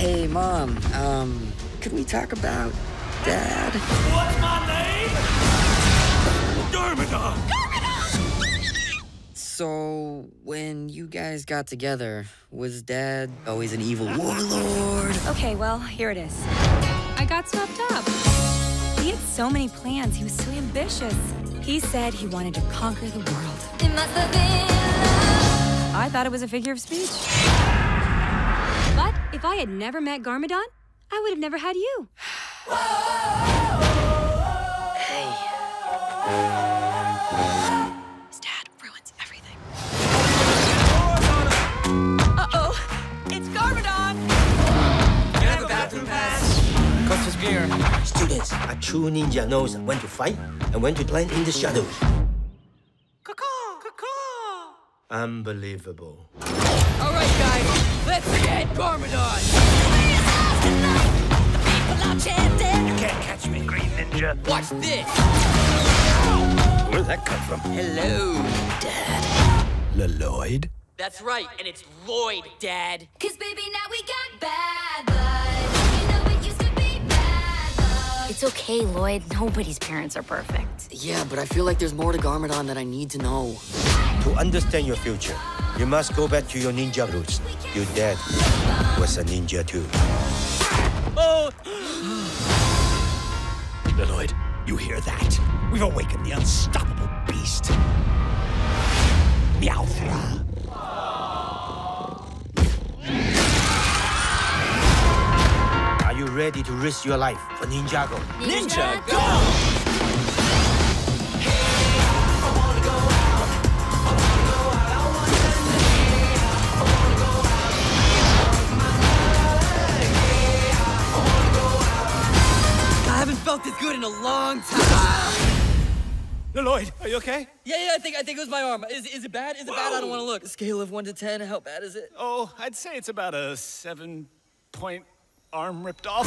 Hey, Mom, um, could we talk about Dad? What's my name? Garmadon! So, when you guys got together, was Dad always an evil warlord? Okay, well, here it is. I got swept up. He had so many plans. He was so ambitious. He said he wanted to conquer the world. I thought it was a figure of speech. But if I had never met Garmadon, I would have never had you. Hey. His dad ruins everything. Uh-oh. It's Garmadon! Can I have a bathroom pass? Costas gear. Students, a true ninja knows when to fight and when to blend in the shadows. Unbelievable. Ninja. Watch this. Where'd that come from? Hello. Dad. Lloyd? That's right, and it's Lloyd, Dad. Cause baby, now we got bad blood. You know it used to be bad blood. It's okay, Lloyd. Nobody's parents are perfect. Yeah, but I feel like there's more to Garmadon that I need to know. To understand your future, you must go back to your ninja roots. Your dad was a ninja too. Oh, Lloyd, you hear that? We've awakened the unstoppable beast. Meowthra. Are you ready to risk your life for Ninjago? Ninja, go! Felt this good in a long time. Lloyd, are you okay? Yeah, yeah, I think I think it was my arm. Is, is it bad? Is it bad? I don't want to look. Scale of one to ten. How bad is it? Oh, I'd say it's about a seven point arm ripped off.